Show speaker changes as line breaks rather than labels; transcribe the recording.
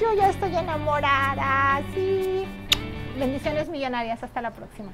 yo ya estoy enamorada, sí. Bendiciones millonarias, hasta la próxima.